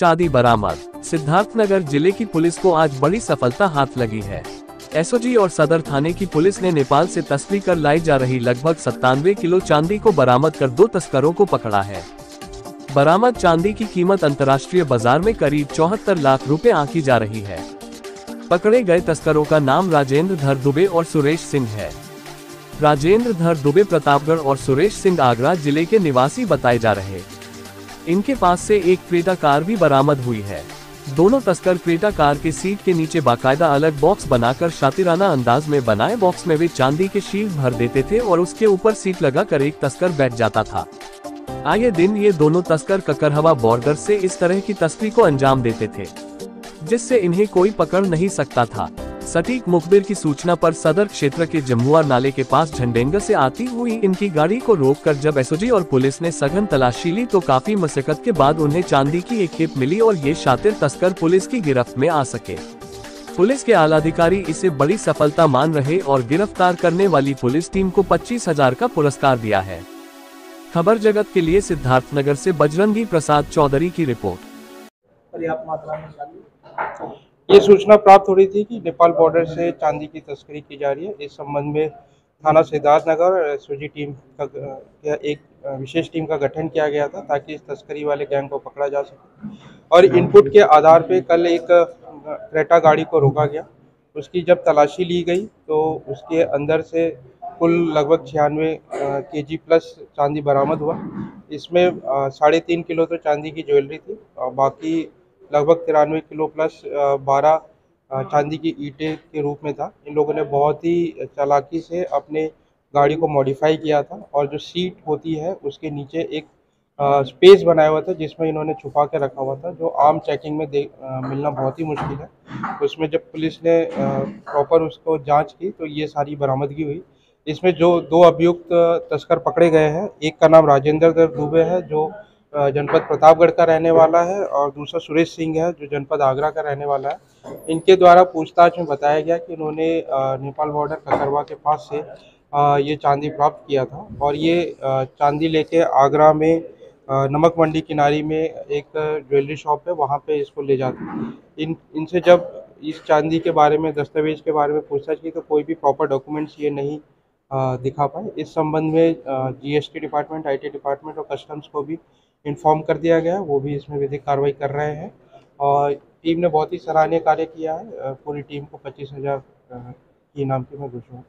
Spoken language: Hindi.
चांदी बरामद। सिद्धार्थनगर ज़िले की पुलिस को आज बड़ी सफलता हाथ लगी है। एसओजी और सदर थाने की पुलिस ने नेपाल से तस्करी कर लाई जा रही लगभग सत्तानवे किलो चांदी को बरामद कर दो तस्करों को पकड़ा है। बरामद चांदी की कीमत अंतर्राष्ट्रीय बाज़ार में करीब चौहत्तर लाख रुपए आंकी जा रही है। पकड़े गए तस्करों का नाम राजेंद्र धर दुबे और सुरेश सिंह है। राजेंद्र धर दुबे प्रतापगढ़ और सुरेश सिंह आगरा ज़िले के निवासी बताए जा रहे। इनके पास से एक क्रेटा कार भी बरामद हुई है। दोनों तस्कर क्रेटा कार के सीट के नीचे बाकायदा अलग बॉक्स बनाकर शातिराना अंदाज में बनाए बॉक्स में वे चांदी के शील्ड भर देते थे और उसके ऊपर सीट लगाकर एक तस्कर बैठ जाता था। आए दिन ये दोनों तस्कर ककरहवा बॉर्डर से इस तरह की तस्करी को अंजाम देते थे, जिससे इन्हें कोई पकड़ नहीं सकता था। सटीक मुखबिर की सूचना पर सदर क्षेत्र के जमुआर नाले के पास झंडेंगा से आती हुई इनकी गाड़ी को रोककर जब एसओजी और पुलिस ने सघन तलाशी ली तो काफ़ी मशक्कत के बाद उन्हें चांदी की एक खेप मिली और ये शातिर तस्कर पुलिस की गिरफ्त में आ सके। पुलिस के आला अधिकारी इसे बड़ी सफलता मान रहे और गिरफ़्तार करने वाली पुलिस टीम को पच्चीस हज़ार का पुरस्कार दिया है। खबर जगत के लिए सिद्धार्थनगर से बजरंगी प्रसाद चौधरी की रिपोर्ट। ये सूचना प्राप्त हो रही थी कि नेपाल बॉर्डर से चांदी की तस्करी की जा रही है। इस संबंध में थाना सिद्धार्थनगर और एसओजी टीम का एक विशेष टीम का गठन किया गया था ताकि इस तस्करी वाले गैंग को पकड़ा जा सके। और इनपुट के आधार पे कल एक क्रेटा गाड़ी को रोका गया। उसकी जब तलाशी ली गई तो उसके अंदर से कुल लगभग छियानवे के जी प्लस चांदी बरामद हुआ। इसमें साढ़े तीन किलो तो चांदी की ज्वेलरी थी बाकी लगभग तिरानवे किलो प्लस बारह चांदी की ईंटें के रूप में था। इन लोगों ने बहुत ही चालाकी से अपने गाड़ी को मॉडिफाई किया था और जो सीट होती है उसके नीचे एक स्पेस बनाया हुआ था जिसमें इन्होंने छुपा के रखा हुआ था जो आम चेकिंग में दे आ, मिलना बहुत ही मुश्किल है। उसमें जब पुलिस ने प्रॉपर उसको जाँच की तो ये सारी बरामदगी हुई। इसमें जो दो अभियुक्त तस्कर पकड़े गए हैं एक का नाम राजेंद्र दर दुबे है जो जनपद प्रतापगढ़ का रहने वाला है और दूसरा सुरेश सिंह है, जो जनपद आगरा का रहने वाला है। इनके द्वारा पूछताछ में बताया गया कि इन्होंने नेपाल बॉर्डर ककरवा के पास से ये चांदी प्राप्त किया था और ये चांदी लेके आगरा में नमक मंडी किनारी में एक ज्वेलरी शॉप है, वहाँ पे इसको ले जाते इन, इनसे जब इस चांदी के बारे में, दस्तावेज़ के बारे में पूछताछ की तो कोई भी प्रॉपर डॉक्यूमेंट्स ये नहीं दिखा पाए। इस संबंध में जीएसटी डिपार्टमेंट आईटी डिपार्टमेंट और कस्टम्स को भी इन्फॉर्म कर दिया गया, वो भी इसमें विधिक कार्रवाई कर रहे हैं। और टीम ने बहुत ही सराहनीय कार्य किया है। पूरी टीम को पच्चीस हज़ार की इनाम की मैं घोषणा